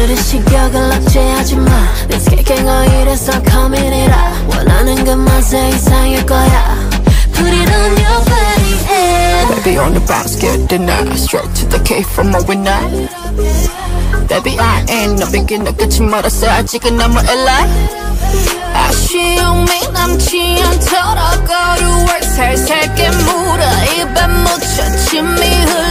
오늘의 식욕을 억제하지 마 비스케이킹어 이래서 coming이라 원하는 그 맛의 이상일 거야 Put it on your body and Baby on the bounce, get the night Straight to the cave from a winner Baby I ain't no beginner 끝이 멀었어 아직은 너무 엘라 아쉬움이 남지 않도록 go to work 살살게 물어 입에 묻혀 침이 흘러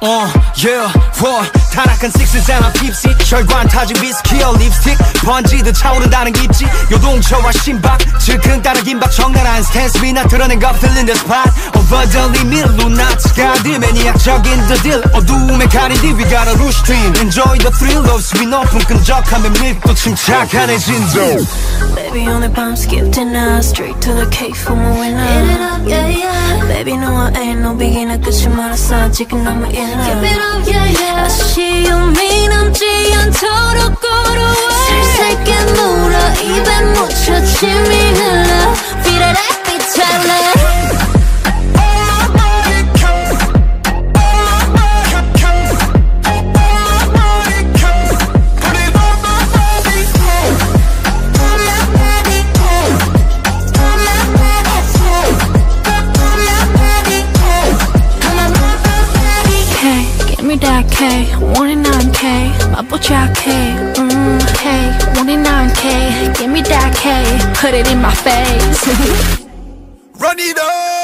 어, yeah, what 타락한 식스잖아 핍시 혈관 타진 위스키어 립스틱 번지듯 차오른다는 기지 요동쳐와 심박 질끈 따라 긴박 정갈한 스탠스 위나 드러낸 거 filling the spot Overly 밀로 나치가 매니악적인 the deal 어두움에 가린 뒤 we got a rush dream Enjoy the thrill of 스위 높은 끈적함에 밀도 침착한 의 진정 Baby on the bomb skip tonight Straight to the cave from a winner Hit it up, yeah, yeah Baby, no, I ain't no beginner, cause you're my son, chicken, I'm an inner. Keep it up, yeah, yeah. I see you, 1K, 1 and 9K, 맛보자 K, mm, hey, 1 and 9K, give me that K, put it in my face. Run it up!